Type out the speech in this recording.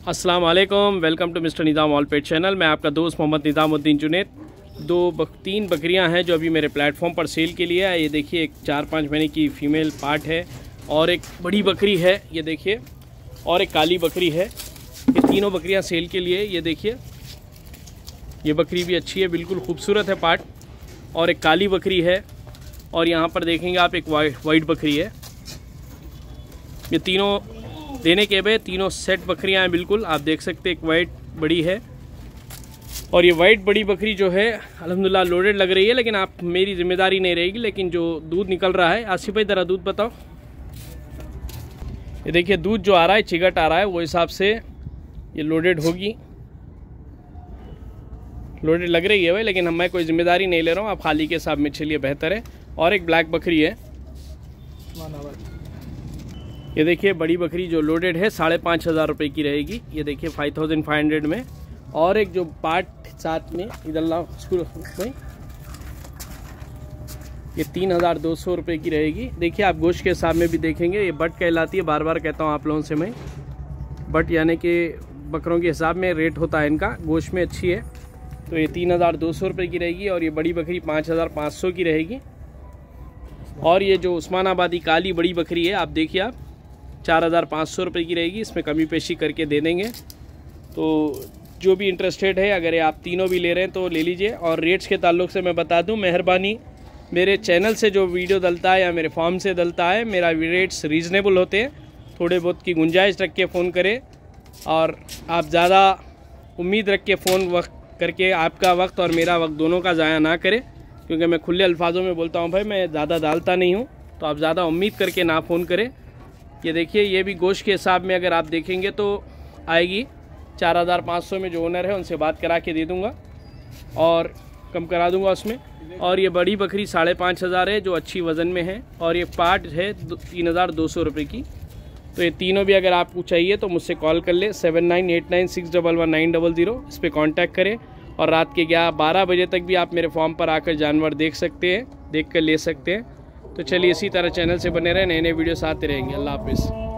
अस्सलाम वालेकुम welcome to mister Nizam all pet channel. मैं आपका दोस्त मोहम्मद निज़ामुद्दीन जुनेद। दो बक, तीन बकरियाँ हैं जो अभी मेरे प्लेटफॉर्म पर सेल के लिए है। ये देखिए एक चार पाँच महीने की फ़ीमेल पार्ट है और एक बड़ी बकरी है ये देखिए और एक काली बकरी है। ये तीनों बकरियाँ सेल के लिए ये देखिए। ये बकरी भी अच्छी है बिल्कुल खूबसूरत है पार्ट। और एक काली बकरी है और यहाँ पर देखेंगे आप एक वाइट वाइट बकरी है। ये तीनों देने के बाद तीनों सेट बकरियाँ हैं, बिल्कुल। आप देख सकते एक वाइट बड़ी है। और ये वाइट बड़ी बकरी जो है, अल्हम्दुलिल्लाह लोडेड लग रही है, लेकिन आप मेरी ज़िम्मेदारी नहीं रहेगी, लेकिन जो दूध निकल रहा है, आसिफ भाई, ज़रा दूध बताओ। ये देखिए, दूध जो आ रहा है, चिगट आ रहा है, वो हिसाब से ये लोडेड होगी। लोडेड लग रही है भाई, लेकिन हम मैं कोई ज़िम्मेदारी नहीं ले रहा हूँ, आप खाली के हिसाब में चलिए, बेहतर है। और एक ब्लैक बकरी है। ये देखिए, बड़ी बकरी जो लोडेड है, साढ़े पाँच हज़ार रुपये की रहेगी। ये देखिए फाइव थाउज़ेंड फाइव हंड्रेड में। और एक जो पार्ट साथ में, इधर लाओ स्कूल में, ये तीन हज़ार दो सौ रुपये की रहेगी। देखिए, आप गोश्त के हिसाब में भी देखेंगे, ये बट कहलाती है, बार बार कहता हूँ आप लोगों से मैं। बट यानी कि बकरों के हिसाब में रेट होता है इनका, गोश्त में अच्छी है। तो ये तीन हज़ार दो सौ रुपये की रहेगी और ये बड़ी बकरी पाँच हज़ार पाँच सौ की रहेगी। और ये जो उस्मानाबादी काली बड़ी बकरी है, आप देखिए आप चार हज़ार पाँच सौ रुपये की रहेगी, इसमें कमी पेशी करके दे देंगे। तो जो भी इंटरेस्टेड है, अगर आप तीनों भी ले रहे हैं तो ले लीजिए। और रेट्स के ताल्लुक से मैं बता दूँ, मेहरबानी। मेरे चैनल से जो वीडियो डलता है या मेरे फॉर्म से डलता है, मेरा रेट्स रीज़नेबल होते हैं। थोड़े बहुत की गुंजाइश रख के फ़ोन करें। और आप ज़्यादा उम्मीद रख के फ़ोन वक्त करके आपका वक्त और मेरा वक्त दोनों का ज़ाया ना करें। क्योंकि मैं खुले अल्फाजों में बोलता हूँ, भाई, मैं ज़्यादा डालता नहीं हूँ। तो आप ज़्यादा उम्मीद करके ना फ़ोन करें। ये देखिए, ये भी गोश्त के हिसाब में अगर आप देखेंगे तो आएगी। चार हज़ार पाँच सौ में जो ओनर है, उनसे बात करा के दे दूँगा और कम करा दूँगा उसमें। और ये बड़ी बकरी साढ़े पाँच हज़ार है, जो अच्छी वज़न में है। और ये पार्ट है तीन हज़ार दो सौ रुपये की। तो ये तीनों भी अगर आपको चाहिए तो मुझसे कॉल कर ले, seven nine eight nine six double one nine double zero. इस पर कॉन्टैक्ट करें और रात के ग्यारह बारह बजे तक भी आप मेरे फॉर्म पर आकर जानवर देख सकते हैं, देख कर ले सकते हैं। तो चलिए इसी तरह चैनल से बने रहे नए नए वीडियो आते रहेंगे। अल्लाह हाफिज़।